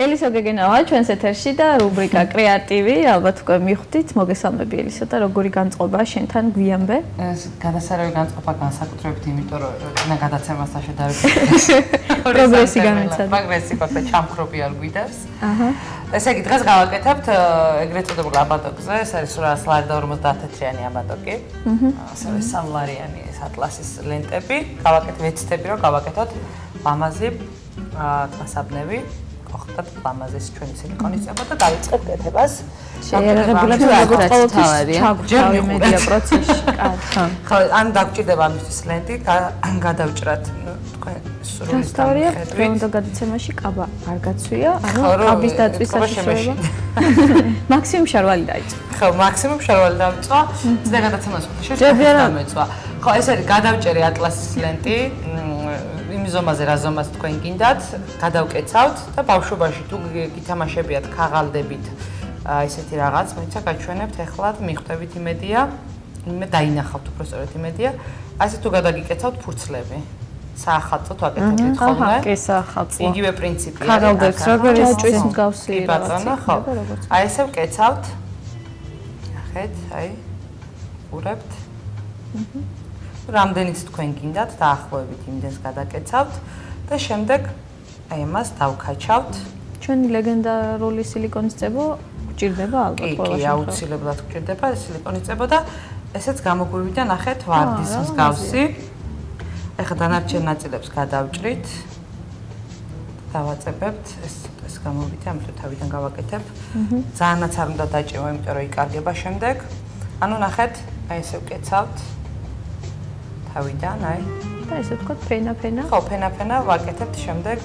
ელისო გეგენავა ჩვენს ეთერში და რუბრიკა კრეატივი, ალბათ უკვე მიხვდით, მოგესალმები ელისო და როგორი განწყობა შენთან გვიანბე? გადასარევი განწყობა განსაკუთრებით იმიტომ რომ ძნა გადაცემასთან შედარებით პროგრესი განიცადა. პროგრესი ფაქტა ჩამქრობი არ გვიდას. აჰა. ესე იგი დღეს გავაკეთებთ ეგრეთ წოდებულ აბატოკზე, ეს არის 850 თეთრიანი აბატოკი. აჰა. ასევე სამლარიანი ეს ატლასის ლენტები. გავაკეთებ ეცდები რომ გავაკეთოთ ლამაზი აა გახდათ ლამაზის ჩვენი სილიკონის წერა და დაიწყებ კეთებას. შეერაღებულად როგორც ყოველთვის ჩაგვჭავი მედია პროცესში. ხო, ან დაგჭირდება ამისთვის ლენტი, გადავჭრათ თქვენ სრული სტორია. თქვენ და გადაცემაში კაბა არ გაცვია, ანუ კაბის დაწვის საშუალება. მაქსიმუმ შარვალი დაიწყო. ხო, მაქსიმუმ შარვალი დავიწყო. ძდა გადაცემას შეიძლება დამეწვა. ხო, ეს არის გადავჭერი ატლასის ლენტი. ზომაზე რა ზომას თქვენ გინდათ, გადავკეცავთ და ბავშვობაში თუ გითამაშებიათ ქაღალდებით ესეთი რაღაც, მოიცა გაჩვენებთ ეხლა მიხვდებით იმედია, იმე დაინახავთ უფრო სწორედ იმედია, ასე თუ გადაგიკეცავთ ფურცლები. საახალწლოდ ვაკეთებთ ხოლმე. აჰა, კი საახალწლო. იგივე პრინციპია. ქაღალდებს როგორ ეჭვის მსგავსი რაღაცა, ხო. აი ესე ვკეცავთ. ნახეთ, აი. ურებთ. აჰა. რამდენიც თქვენ გინდათ დაახლოებით იმდენს გადაკეცავთ და შემდეგ აი ამას დავკაჩავთ. ჩვენი ლეგენდარული სილიკონის წებო გჭირდება ალბათ ყველაში. კი, კი, აუცილებლად გჭირდება სილიკონის წებო და ესეც გამოგვივიდა ნახეთ ვარდის მსგავსი. ეხლა დანარჩენ ნაწილებს გადავჭრით. დავაწებებთ ეს ეს გამოვიდა, ამიტომ თავიდან გავაკეთებ. ძალიანაც არ უნდა დაჭირო, იმიტომ რომ იკარგება შემდეგ. ანუ ნახეთ, აი ესე ვკეცავთ. თავიდან, აი. და ესე ვთქვა ფენა-ფენა. ხო, ფენა-ფენა ვაკეთებთ შემდეგ.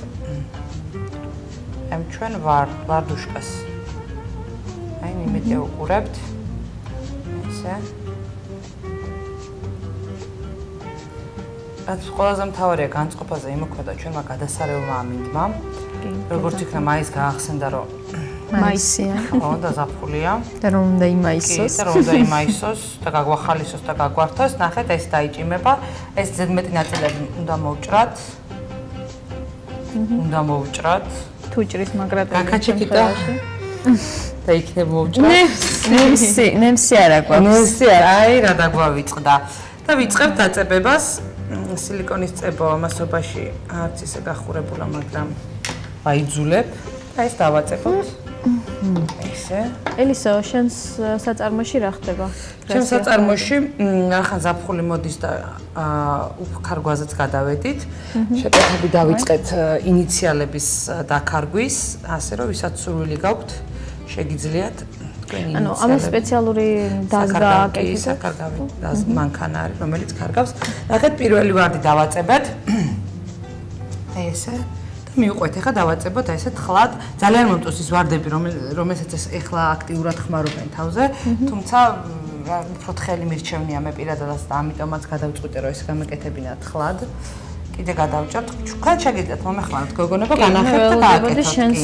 ამ ჩვენ ვარ ვარდუშკას. აი, იმედია უყურებთ. ესე. ათ ყველაზე მთავარია განწყობაზე იმოქმედა ჩვენმა გადასარევმა ამინდმა. როგორც იქნა მაის გაახსენდა რომ მაისია. ხო, და ზაფხულია. და რომ უნდა იმაისოს. კი, და რომ უნდა იმაისოს და გაგვახალისოს და გაგვართოს. ნახეთ, ეს დაიჭიმება. ეს ზედმეტი ნაწილები უნდა მოვჭრათ. უნდა მოვჭრათ. თუ ჭრის მაგრად გაკაჩიკიტა. და იქნებ მოვჭრათ. ნემსი, ნემსი არა გვაქვს. ნემსი არა, აი რა დაგვავიწყდა. და ვიწყებთ დაწებებას. სილიკონის წებო ამასობაში არც ისე გახურებულა, მაგრამ ვაიძულებ. აი ეს დავაწებოთ. ესე. ელისო, შენს საწარმოში რა ხდება? შენს საწარმოში ახლა ზაფხული მოდის და აა ქარგვაზეც გადავედით. შეკეთები დავიწყეთ ინიციალების დაქარგვის, ასე რომ ვისაც სურვილი გაქვთ, შეგიძლიათ ანუ ამას სპეციალური დაზგა აკეთებთ? საკარგავი მანქანა არის, რომელიც კარგავს. ნახეთ, პირველი ვარდი დავაწებეთ. ესე. მიუყვეთ, ახლა დავაწებოთ აი ესეთ ხლად, ძალიან მომწონს ის ვარდები, რომელსაც ეს ახლა აქტიურად ხმარობენ თავზე, თუმცა უფრო თხელი მირჩევნია მე პირადადაც და ამიტომაც გადავწყვიტე რომ ეს გამეკეთებინათ ხლად. კიდე გადავჭერთ, თქვენ შეგიძლიათ მომეხმაროთ გოგონება განახებთ და გააკეთოთ. შენს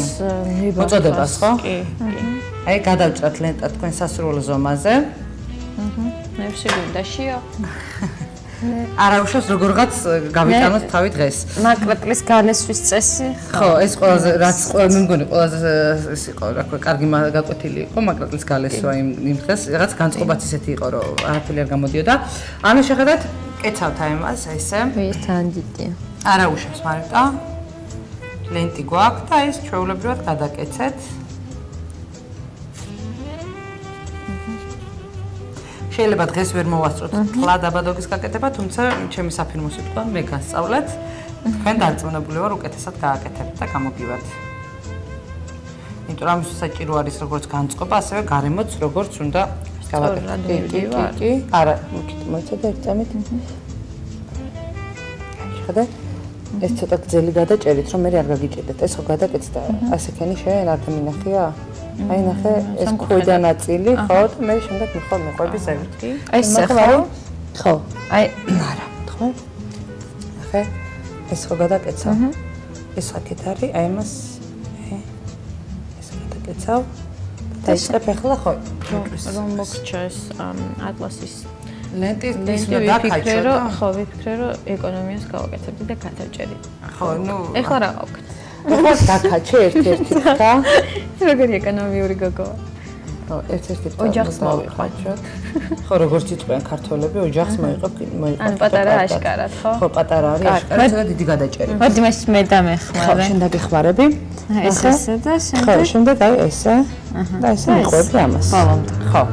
მოწოდებას, ხო? კი, კი. აი გადავჭერთ ლენტა თქვენ სასრულ ზომაზე. აჰა. მე შეგვიდა შიო. არაუშავს როგორღაც გავიტანოთ თავი დღეს. მაკრეტლის განესვის წესი. ხო, ეს ყველაზე რაც მე მგონი ყველაზე ეს იყო, რა ქვია, კარგი გაკვეთილი იყო მაკრეტლის განესვა იმ იმ დღეს. რაღაც განწყობაც ისეთი იყო, რომ არაფერი არ გამოდიოდა. ანუ შეხედათ, კეცავთ აი მას ესე. ეს თანდიტია. არაუშავს მარეკა. ლენტი გვაქვს და ეს ჩვეულებრივად გადაკეცეთ. შეიძლება დღეს ვერ მოვასწროთ თლა დაბადოგის გაკეთება, თუმცა ჩემი საფირმო სიტყვა მე გასწავლეთ. თქვენ დარწმუნებული ვარ უკეთესად გააკეთებთ და გამოგივათ. იმიტომ რომ საჭირო არის როგორც განწყობა, ასევე გარემოც როგორც უნდა გავაკეთოთ. კი, კი, კი. არა, მოიცადე ერთ წამით. შეხედე? ეს ცოტა გძელი გადაჭერით, რომ მე არ გაგიჭედეთ. ეს ხო გადაკეთდა. ასე ქენი შენ არ დამინახია? აი ნახე ეს ქვედა ნაწილი ხო და მე შემდეგ მიხვალ მიყვები ზევით აი ეს ხო. აი არა ხო ნახე ეს ხო გადაკეცა ეს აქეთ არის აი მას ეს გადაკეცავ. და ისწრებ ახლა ხო რომ მოგჩა ეს ატლასის ლენტი ის უნდა დაკაჩო და ხო ვიფიქრე რომ ეკონომიას გავაკეთებდი და გადავჭერი ხო ნუ ეხლა რა გავაკეთე ხო დაკაჩე ერთ-ერთი ხა. როგორი ეკონომიური გოგოა? ხო, ერთ-ერთი ოჯახს მოვიყვანოთ. ხო, როგორც იწყვიან ქართველები, ოჯახს მოიყო, მოიყო. ან პატარა აშკარად, ხო? ხო, პატარა არის აშკარად, ცოტა დიდი გადაჭერი. მოდი მას მე დამეხმარე. ხო, შენ დაგეხმარები. ეს ესე და შემდეგ. ხო, შემდეგ აი ესე. და ესე მიყვები ამას. ბოლომდე. ხო.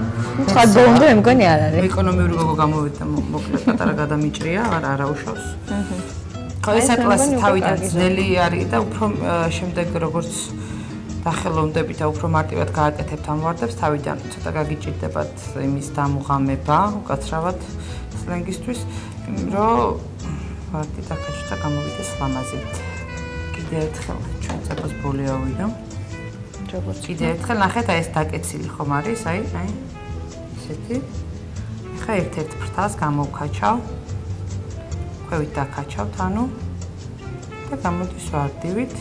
სხვა ბოლომდე მე მგონი არ არის. ეკონომიური გოგო გამოვიდა, მოკლედ პატარა გადამიჭრია, არ არა უშავს. ხო, ეს ატლასი თავიდან ძნელი არის და უფრო შემდეგ როგორც დახელოვნდები და უფრო მარტივად გააკეთებთ ამ ვარდებს, თავიდან ცოტა გაგიჭირდებათ იმის დამუღამება, უკაცრავად სლენგისთვის, რომ ვარდი დაკაჩდა გამოვიდეს ლამაზი. კიდე ერთხელ ჩვენ წაკოს ბოლიავიდა. როგორც კიდე ერთხელ ნახეთ აი ეს დაკეცილი ხომ არის, აი, აი ესეთი. ხა ერთ-ერთ ფრთას გამოვკაჩავ. ხვევით დაკაჩავთ, ანუ და გამოდის ვარდივით.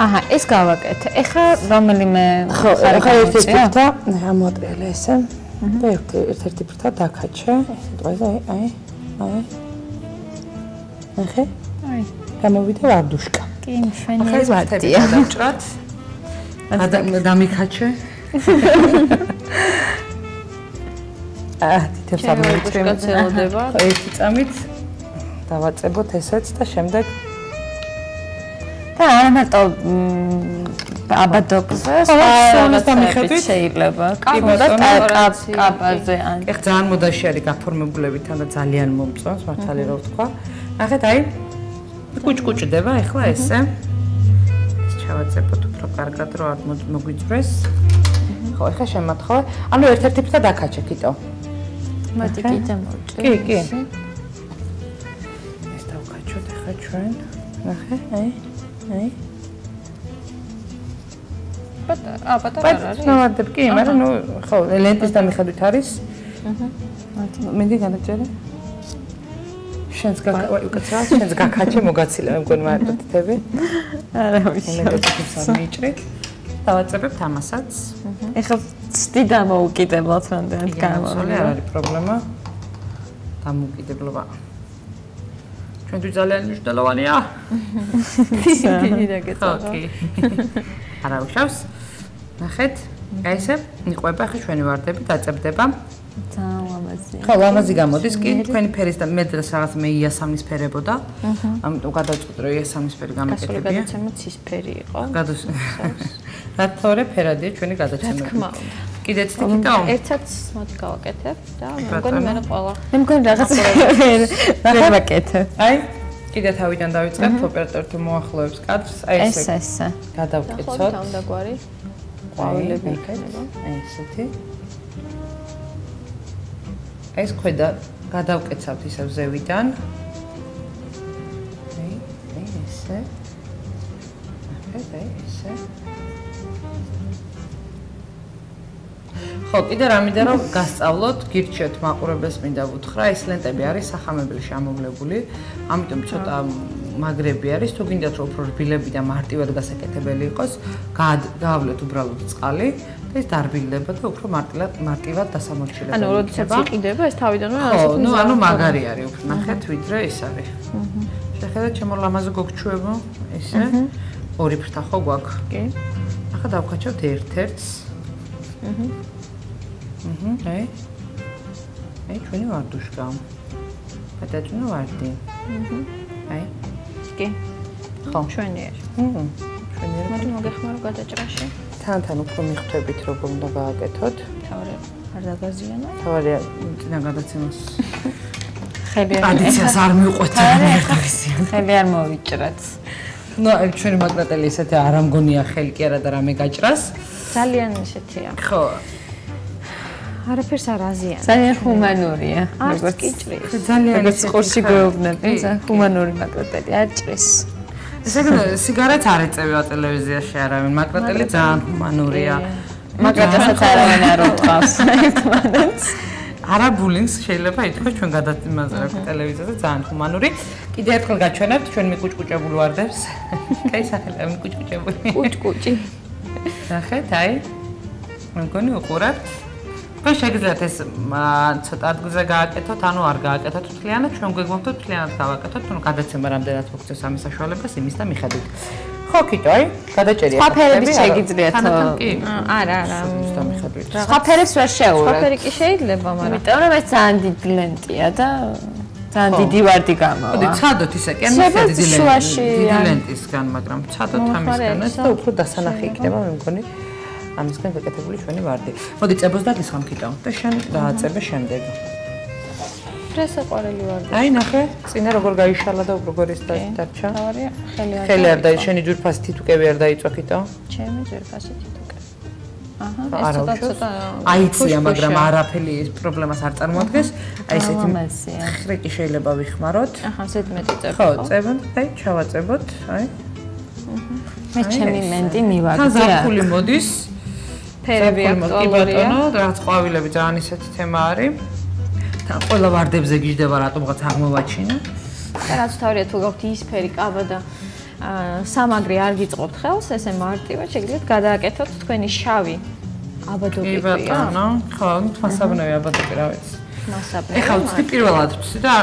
აჰა, ეს გავაკეთე. ეხლა რომელიმე ხო, ხა ერთ-ერთი ფრთა ამოატრიალე ესე. და ერთ-ერთი ფრთა დაკაჩე. სიტყვაზე აი, აი, აი. ახე? აი. გამოვიდა ვარდუშკა. კი, მშვენიერი ვარდია. დავჭრათ. დამიქაჩე. თითებს არ მოიწევდება. ხო, ერთი წამით დავაწებოთ ესეც და შემდეგ და არა მარტო აბადოზე, სხვა დამიხედვით შეიძლება. კაბა კაბაზე ან. ეხ ძალიან მოდაში არის გაფორმებულებით და ძალიან მომწონს, მართალი რა ვთქვა. ნახეთ, აი კუჭკუჭდება ეხლა ესე. ეს ჩავაწებოთ უფრო კარგად რომ არ მოგვიწრეს. ხო, ეხლა შემოთხოვე. ანუ ერთ-ერთი ფრთა დაკაჩე კიტო. მოდი კიდე მოვჭი. კი, კი. ეს დავკაჩოთ ეხლა ჩვენ. ნახე, აი. აი. პატარა, ა პატარა არის. ნავარდებ კი, მაგრამ ნუ ხო, ლენტის დამიხედვით არის. აჰა. მენდი განაჭერე. შენს გაკაცრა, შენს გაკაჩე მოგაცილა, მე მგონი მარტივები. არა ვიცი. მე მეცი მიჭრით. დავაწებებ თამასაც. ეხლა ცდი დამოუკიდებლად რამდენად გამოვა. არ არის პრობლემა. დამოუკიდებლობა. ჩვენთვის ძალიან მნიშვნელოვანია. დიდი დაგეწევა. კი. არა უშავს. ნახეთ, აი ესე, მიყვება ხე ჩვენი ვარდები დაწებდება. ძალიან ლამაზია. ხო, ლამაზი გამოდის კი, თქვენი ფერის და მე დღეს რაღაც მე იასამნის ფერებოდა. ამიტომ გადავწყვიტე რომ იასამნის ფერი გამეკეთებია. გადაცემა ცისფერი იყო. გადოს. რა თორე ფერადია ჩვენი გადაცემა. თქმა უნდა. კიდე ცდიკიტო? ერთად მოდი გავაკეთებ და მე მგონი მე ყველა. მე მგონი რაღაც რა ვაკეთე. აი კიდე თავიდან დავიწყებთ ოპერატორ თუ მოახლოებს კადრს, აი ესე. ეს ესე. გადავკეთოთ. ხო, თამდა გვარი. ყვავილები იქნება. აი ესეთი. ეს ქვედა გადავკეცავთ ისევ ზევიდან. აი, აი ესე. აი, ესე. ხო, კიდე რამიდან რომ გასწავლოთ, გირჩიოთ მაყურებელს მინდა ვუთხრა, ეს ლენტები არის სახამებელი ამოვლებული, ამიტომ ცოტა მაგრები არის, თუ გინდათ რომ უფრო რბილები და მარტივად გასაკეთებელი იყოს, გაავლეთ უბრალოდ წყალი და ეს დარბილდება და უფრო მარტივად მარტივად დასამორჩილებელი. ანუ როდესაც იყიდება, ეს თავიდანვე ასე ხო, ნუ ანუ მაგარი არის უფრო ნახეთ, ვიდრე ეს არის. აჰა. შეხედეთ ჩემო ლამაზო გოგჩუებო, ესე. ორი ფრთა ხო გვაქვს? კი. ახლა დავკაჩავთ ერთ-ერთს. აჰა. აჰა, აი. აი ჩვენი ვარდუშკა. გადაჭნო ვარდი. აჰა. აი. კი. ხო, ჩვენიერ. აჰა. ჩვენიერ. მოდი მოგეხმარო გადაჭრაში. თანთან უფრო მიხვდებით როგორ უნდა გააკეთოთ. თავარი არ დაგაზიანო. თავარი წინა გადაცემას. ხელი არ ტრადიციას არ მიყვეთ ერთაგზიან. ხელი არ მოვიჭრათ. ნუ ჩვენი მაგნატელი ესეთი არ ამგონია ხელი კი არა და რამე გაჭრას. ძალიან ესეთია. ხო. არაფერს არ აზიანებს. ძალიან ჰუმანურია. როგორც კიჭრის. ძალიან როგორც ყურში გვეუბნები, ჰუმანური მაგნატელი არ ჭრის. ესე იგი სიგარეტს არ ეწევა ტელევიზიაში არავინ, მაგნატელი ძალიან ჰუმანურია. მაგნატელსაც არავინ არ უყავს ერთმანეთს. არა ბულინგს შეიძლება ითქვას ჩვენ გადაცემაზე რა ტელევიზორზე ძალიან ჰუმანური. კიდე ერთხელ გაჩვენებთ ჩვენ მიკუჭკუჭებულ ვარდებს. კაი სახელია მიკუჭკუჭებული. კუჭკუჭი. ნახეთ, აი. მგონი უყურებთ. თქვენ შეგიძლიათ ეს ცოტა ადგილზე გააკეთოთ, ანუ არ გააკეთოთ თლიანად, ჩვენ გვეგმოთ თლიანად გავაკეთოთ, ანუ გადაცემა რამდენად მოგწევს ამის საშუალებას იმის და მიხედვით. ხო, კიტო, აი, გადაჭერია. ხაფერები შეგიძლიათ. არა, არა. ხაფერებს ვერ შეუძლია. ხაფერი კი შეიძლება, მაგრამ იმიტომ რომ ეს ძალიან დიდი ლენტია და ძალიან დიდი ვარდი გამოვა. მოდი, ცადოთ ისე, კი, ანუ დიდი ლენტი. დიდი ლენტისგან, მაგრამ ცადოთ ამისგან, ეს და უფრო დასანახი იქნება, მე მგონი. ამისგან გაკეთებული ჩვენი ვარდი. მოდი, წებოს დაგისხამ კიტო და შენ დააწებე შემდეგ. ფრესაყარელი ვარდი. აი, ნახე, წინა როგორ გაიშალა და როგორ ის დარჩა. თავარია, ხელი არ. ხელი არ და შენი ძვირფასი თითუკები არ დაიწვა კიტო? ჩემი ძვირფასი თითუკები. აჰა, ეს ცოტა ცოტა აიწია, მაგრამ არაფერი პრობლემას არ წარმოადგენს. აი ესეთი ხრიკი შეიძლება ვიხმაროთ. აჰა, ზედმეტი წები. ხო, წებოთ, აი, ჩავაწებოთ, აი. მე ჩემი მენტი მივაგდე. თან ზაფხული მოდის. ფერები აქტუალურია. რაც ყვავილები ძალიან ისეთი თემა არის. თან ყველა ვარდებზე გიждდება რატომღაც აღმოვაჩინა. და რაც თავია თუ გაქვთ ის ფერი კაბა და აა სამაგრი არ გიწყობთ ხელს, ესე მარტივად შეგიძლიათ გადააკეთოთ თქვენი შავი აბადობი. კი ბატონო, ხო, თვალსაბნევი აბადობი რა ვიცი. მასაბნევი. ეხლა ვთქვი პირველად ვთქვი და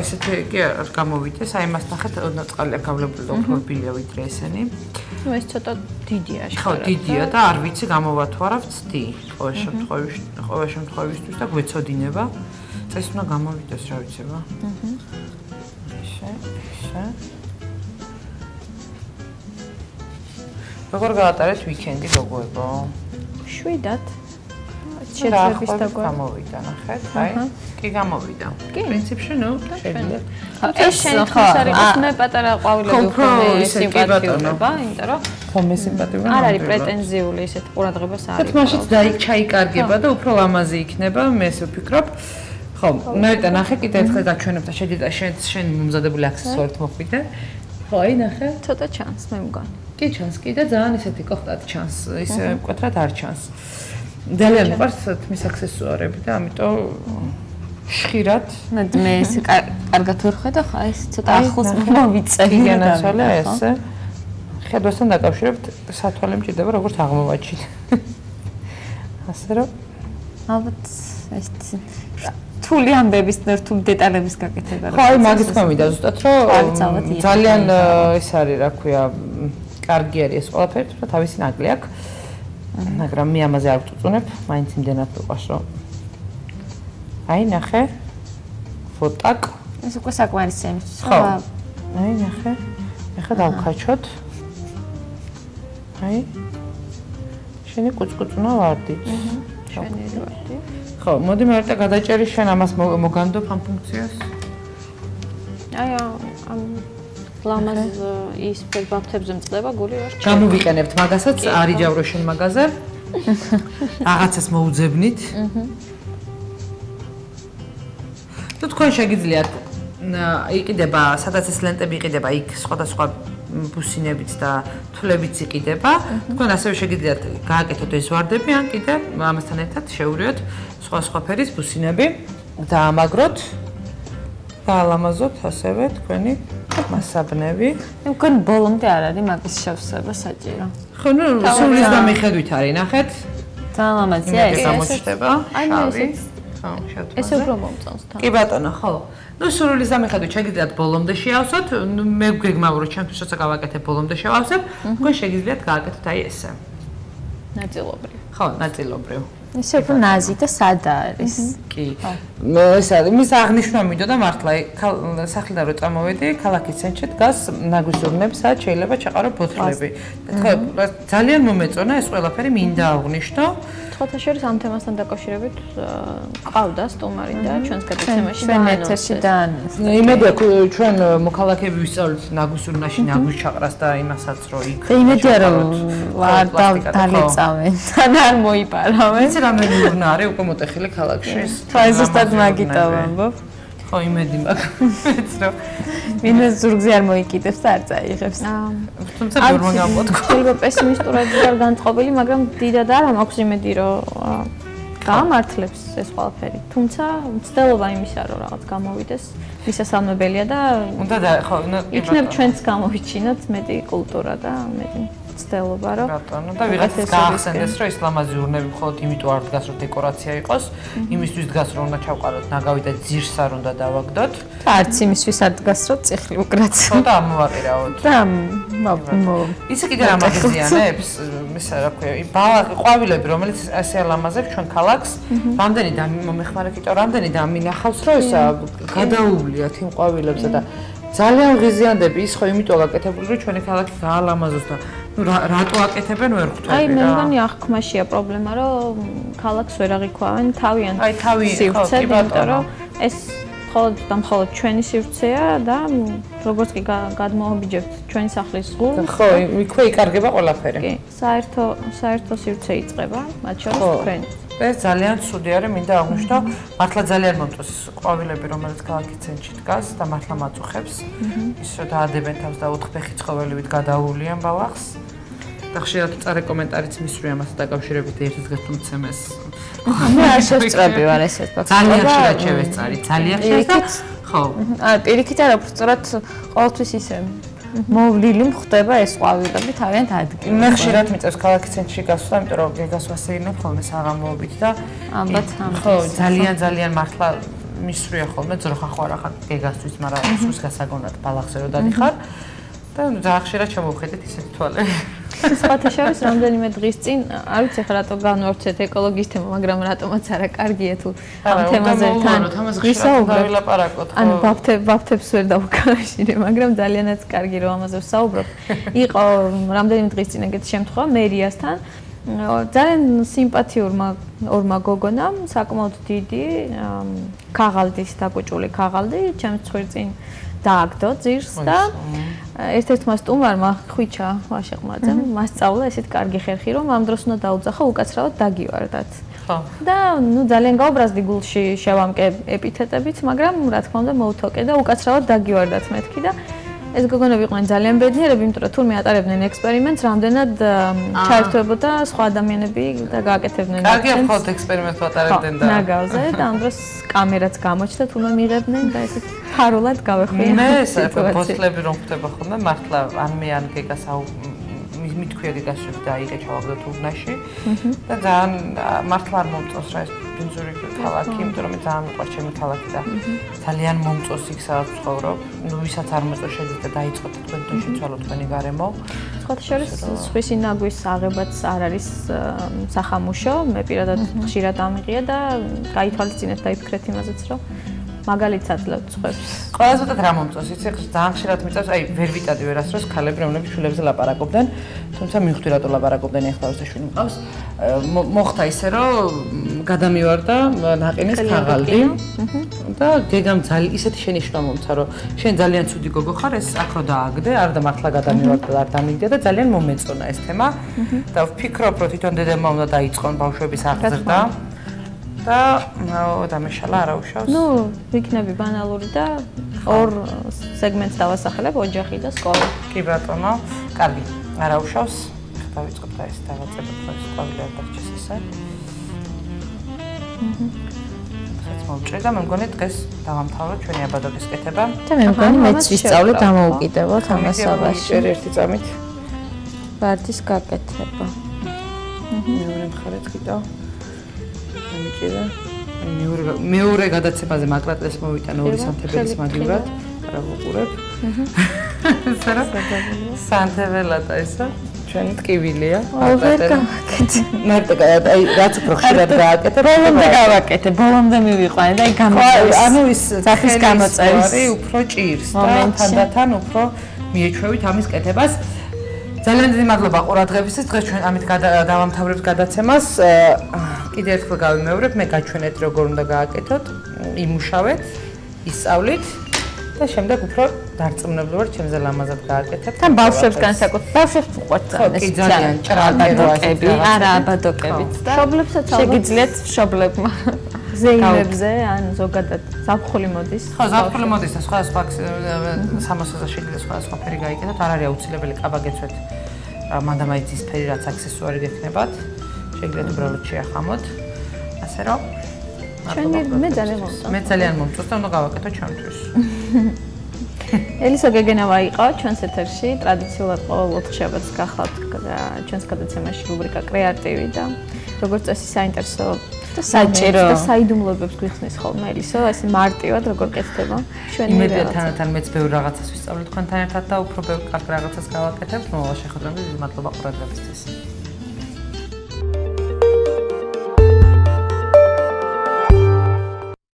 ესეთი კი არ გამოვიდეს, აი მას ნახეთ, ნაწყალი არ გავლებული და უფრო ბილია ვიდრე ესენი. ну ეს ცოტა დიდია შეხარა. ხო, დიდია და არ ვიცი გამოვა თუ არა ვცდი. ყოველ შემთხვევაში, ყოველ შემთხვევისთვის და გვეცოდინება. ეს უნდა გამოვიდეს, რა ვიცება. აჰა. ისე, ისე. როგორ გაატარეთ ვიკენდი გოგოებო? შვიდად. შეძლებს დაგვარ. გამოვიდა, ნახეთ, აი. კი გამოვიდა. პრინციპში ნუ შეგვიძლია. ეს შენ ხო არის მე პატარა ყვავილები უფრო სიმპათიურობა, იმიტომ რომ ხო მე სიმპათიურობა. არ არის პრეტენზიული ისეთ ყურადღებას არ არის. თუმცა დაი ჩაიკარგება და უფრო ლამაზი იქნება, მე ესე ვფიქრობ. ხო, მე და ნახე კიდე ერთხელ გაჩვენებ და შედი და შენ შენ მომზადებული აქსესუარით მოხვიდე. ხო, აი ნახე. ცოტა ჩანს მე მგონი. კი ჩანს, კი და ძალიან ისეთი კოხტად ჩანს, ისე მკვეთრად არ ჩანს. ძალიან მიყვარს თმის აქსესუარები და ამიტომ ხშირად მე ეს კარგად ვერხედა ხა ეს ცოტა ახლოს მომიწევი განაცვალე ესე ხედვასთან დაკავშირებთ სათვალე მჭირდება როგორც აღმოვაჩინე ასე რომ ალბათ ეს რთული ამბების და რთული დეტალების გაკეთება. ხო, აი მაგის მომიდა ზუსტად, რომ ძალიან ეს არის, რა ქვია, კარგი არის ეს ყველაფერი, თუმცა თავისი ნაკლი აქვს. მაგრამ მე ამაზე არ ვწუწუნებ, მაინც იმდენად ვიყავს, რომ აი ნახე. ფოტაკ. ეს უკვე საკმარისია იმისთვის, რომ აი ნახე. ეხლა დავქაჩოთ. აი. შენი კუწკუწუნა ვარდით. შენი ვარდი. ხო, მოდი მე ერთად გადაჭერი შენ ამას მოგანდობ ამ ფუნქციას. აი ამ ლამაზ ის ფერბაფთებზე მწდება გული ვარ. გამოვიყენებთ მაგასაც არიჯავრო შენ მაგაზე. რაღაცას მოუძებნით. აჰა. თუ თქვენ შეგიძლიათ იყიდება, სადაც ეს ლენტები იყიდება, იქ სხვადასხვა ბუსინებით და თვლებით იყიდება. თქვენ ასევე შეგიძლიათ გააკეთოთ ეს ვარდები, ან კიდე ამასთან ერთად შეურიოთ სხვა სხვა ფერის ბუსინები და ამაგროთ გაალამაზოთ ასევე თქვენი მასაბნევი. უკან ბოლომდე არ არის მაგის შევსება საჭირო. ხო, ნუ სულის დამიხედვით არის, ნახეთ. ძალიან ლამაზია ეს. გამოჩნდება. აი ესეც. ხო, შევთვალე. ეს უფრო მომწონს თან. კი ბატონო, ხო. ნუ სულის დამიხედვით შეგიძლიათ ბოლომდე შეავსოთ. ნუ მე გეგმავრო ჩემთვის როცა გავაკეთებ ბოლომდე შევავსებ. თქვენ შეგიძლიათ გააკეთოთ აი ესე. ნაწილობრივ. ხო, ნაწილობრივ. ისე უფრო ნაზი და სადა არის. კი. ეს არის მის აღნიშვნა მინდოდა მართლა სახლიდან რო წამოვედი, ქალაქის ცენტრში დგას ნაგზურნები, სადაც შეიძლება ჩაყარო ბოთლები. ხო, ძალიან მომეწონა ეს ყველაფერი მინდა აღნიშნო. სხვათა შორის ამ თემასთან დაკავშირებით ყავდა სტუმარი და ჩვენს გადაცემაში ჩვენ ეთერში და იმედია ჩვენ მოქალაქეები ვისწავლეთ ნაგუსურნაში ნაგუს ჩაყრას და იმასაც რო იქ იმედია რომ არ დალეწავენ თან არ მოიპარავენ. იცი რამე მიგნა არის უკვე მოტეხილი ქალაქში თვაი ზუსტად მაგიტავ ამბობ. ხო იმედი მაქვს რომ მინუს ზურგზე არ მოიკიდებს და არ წაიღებს. თუმცა ბორმა გამოდქო შეიძლება პესიმისტურად არ განწყობილი მაგრამ დიდად არ მაქვს იმედი რომ გამართლებს ეს ყველაფერი. თუმცა მცდელობა იმისა რომ რაღაც გამოვიდეს მისასალმებელია და უნდა და ხო იქნებ ჩვენც გამოვიჩინოთ მეტი კულტურა და მეტი ცდელობა რომ ბატონო და ვიღაცას გაახსენდეს რომ ისლამაზი ურნები მხოლოდ იმიტომ არ დგას რომ დეკორაცია იყოს იმისთვის დგას რომ უნდა ჩავყაროთ ნაგავი და ძირს არ უნდა დავაგდოთ. და არც იმისთვის არ დგას რომ წიხლი უკრაც. ხო და ამოვაყირაოთ. და იცი კიდე რა მაგზიანებს მისა რა ქვია ბალაღი ყვავილები რომელიც ასე ალამაზებს ჩვენ ქალაქს რამდენი და მომეხმარე კიდე რამდენი და მინახავს რომ ესა გადაუვლიათ იმ ყვავილებზე და ძალიან ღიზიანდები ის ხო იმიტომ გაკეთებული რომ ჩვენი ქალაქი გაალამაზოს და რატო აკეთებენ ვერ ხვდები რა აი მე მგონი აღქმაშია პრობლემა რომ ქალაქს ვერ აღიქვავენ თავიანთ აი თავი ხო კი ბატონო. ეს მხოლოდ და მხოლოდ ჩვენი სივრცეა და როგორც კი გადმოაბიჯებთ ჩვენი სახლის გულს ხო იქვე იკარგება ყველაფერი. კი საერთო საერთო სივრცე იწყება მათ შორის თქვენი ეს ძალიან ცუდი არის, მინდა აღვნიშნო, მართლა ძალიან მომწონს ის ყვავილები, რომელიც ქალაქის ცენტრში დგას და მართლა მაწუხებს. ის რომ დაადებენ თავს და უთხფეხი ცხოველებით გადაულიან ბავახს. და ხშირად წარე კომენტარიც მისვრე ამას დაკავშირებით ერთის გასწმცემეს. მე არ შეწრები ვარ ესეთ ფაქტს. ძალიან ხშირად შევესწარი, ძალიან ხშირად. ხო. აა პირიქით არა, უბრალოდ ყოველთვის ისე მოვლილი მხდება ეს ყვავილები თავიანთ ადგილზე. მე ხშირად მიწევს ქალაქის ცენტრში გასვლა, იმიტომ რომ გეგას ვასეირნებ ხოლმე საღამოობით და ალბათ ხო, ძალიან ძალიან მართლა მისვრია ხოლმე ძროხა ხო არა ხარ გეგასთვის, მაგრამ სულს გასაგონად ბალახზე რო დადიხარ. და ძალიან ხშირად ჩამოვხედეთ ისეთი თვალები. სხვათა შორის რამდენიმე დღის წინ, არ ვიცი ხა რატო განვარჩეთ ეკოლოგიის თემა, მაგრამ რატომაც არა კარგია თუ ამ თემაზე თან ვისაუბროთ. ანუ ბაფთებ ბაფთებს ვერ დავუკავშირე, მაგრამ ძალიანაც კარგი რომ ამაზე ვსაუბრობ. იყო რამდენიმე დღის წინ ეგეთი შემთხვევა მერიასთან. ძალიან სიმპათიურმა ორმა გოგონამ საკმაოდ დიდი ქაღალდის დაკუჭული ქაღალდი ჩემს ხვირწინ დააგდო ძირს და ერთ-ერთმა სტუმარმა ხვიჩა ვაშეყმაძემ მასწავლა ესეთ კარგი ხერხი რომ ამ დროს უნდა დაუძახო უკაცრავად დაგივარდათ. ხო. და ნუ ძალიან გაუბრაზდი გულში შევამკე ეპითეტებით, მაგრამ რა თქმა უნდა მოუთოკე და უკაცრავად დაგივარდათ მეთქი და ეს გოგონები იყვნენ ძალიან ბედნიერები, იმიტომ რომ თურმე ატარებდნენ ექსპერიმენტს, რამდენად ჩაერთვებოდა სხვა ადამიანები და გააკეთებდნენ. კარგია მხოლოდ ექსპერიმენტს ატარებდნენ და ნაგავზე და ამ დროს კამერაც გამოჩნდა, თურმე მიიღებდნენ და ესეთ ფარულად გავეხვია. მე ეს პოსტლები რომ ხდება ხოლმე, მართლა ან მე ან გეგას აუ მithქვია გეგასში და აიღე ჩავაგდო თურნაში და ძალიან მართლა არ მომწონს რა ეს ბინზური ქალაქი, იმიტომ რომ ძალიან მიყვარს ჩემი ქალაქი და ძალიან მომწონს იქ სადაც ვცხოვრობ. ნუ ვისაც არ მოწონს შეიძლება დაიწყოთ თქვენ და შეცვალოთ თქვენი გარემო. სხვათა შორის სხვისი ნაგვის აღებაც არ არის სახამუშო. მე პირადად ხშირად ამიღია და გაითვალისწინეთ და იფიქრეთ იმაზეც რომ მაგალითად ლოცხვებს. ყველაზე მეტად რა მომწონს, იცი, ძალიან ხშირად მიწევს, აი, ვერ ვიტადი ვერასდროს ქალები, რომლებიც შვილებზე ლაპარაკობდნენ, თუმცა მივხვდი რატო ლაპარაკობდნენ ეხლა უსა შვილი მყავს. მოხდა ისე, რომ გადამივარდა ნაყინის ქაღალდი. და გეგამ ძალიან ისეთი შენიშნა მომცა, რომ შენ ძალიან ცუდი გოგო ხარ, ეს აქ რო დააგდე, არ და მართლა გადამივარდა და არ დამიგდე და ძალიან მომეწონა ეს თემა. და ვფიქრობ, რომ თვითონ დედამა უნდა დაიწყონ ბავშვების აღზრდა. და დამეშალა არა უშავს. ნუ ვიქნები ბანალური და ორ სეგმენტს დავასახელებ ოჯახი და სკოლა. კი ბატონო, კარგი. არა უშავს. დავიწყებ და ეს დავაწერებ ეს ყვავილი არ დარჩეს ისე. აჰა. ეს მომჭრე და მე მგონი დღეს დავამთავროთ ჩვენი აბადობის კეთება. და მე მგონი მეც ვისწავლე დამოუკიდებლად ამასობაში. შენ ერთი წამით ბარდის გაკეთება. აჰა. მეორე მხარეც კიდევ ამიჭირა. აი მეორე მეორე გადაცემაზე მაკლატეს მოვიტან ორი სანთებელის მაგივრად. რა ვუყურებ? სარა სანთებელად ესა ჩვენი ტკივილია. გავაკეთე. მარტო აი რაც უფრო ხშირად გააკეთე, ბოლომდე გავაკეთე, ბოლომდე მივიყვანე და აი გამოწერე. ანუ ის სახის გამოწერის უფრო ჭირს და თანდათან უფრო მიეჩვევით ამის კეთებას. ძალიან დიდი მადლობა ყურადღებისთვის. დღეს ჩვენ ამით დავამთავრებთ გადაცემას. კიდე ერთხელ გავიმეორებ, მე გაჩვენეთ როგორ უნდა გააკეთოთ, იმუშავეთ, ისწავლით და შემდეგ უფრო დარწმუნებული ვარ, ჩემზე ლამაზად გააკეთებ. თან ბავშვებს განსაკუთრებით, ბავშვებს უყვართ ეს ძალიან ჭრალბადოკები, არა აბადოკებიც და შობლებსაც შეგიძლიათ შობლებმა ზეიმებზე ან ზოგადად ზაფხული მოდის. ხო, ზაფხული მოდის და სხვა სხვა სამოსაზე შეიძლება სხვა სხვა ფერი გაიკეთოთ, არ არის აუცილებელი კაბა გეცვეთ. მანდამაიცის ფერი რაც აქსესუარი გექნებათ. შეგიძლიათ უბრალოდ შეახამოთ. ასე რომ ჩვენ მე ძალიან მომწონს. მე ძალიან მომწონს და უნდა გავაკეთო ჩემთვის. ელისო გეგენავა იყო ჩვენს ეთერში, ტრადიციულად ყოველ ოთხშაბათს გახლავთ ჩვენს გადაცემაში რუბრიკა კრეატივი და როგორც წესი საინტერესო და საჭირო და საიდუმლოებებს გვიხსნის ხოლმე ელისო, ესე მარტივად როგორ კეთდება ჩვენი იმედია თანათან მეც ბევრ რაღაცას ვისწავლე თქვენთან ერთად და უფრო ბევრ კარგ რაღაცას გავაკეთებ. მოვა შეხვედრამდე დიდი მადლობა ყურადღებისთვის.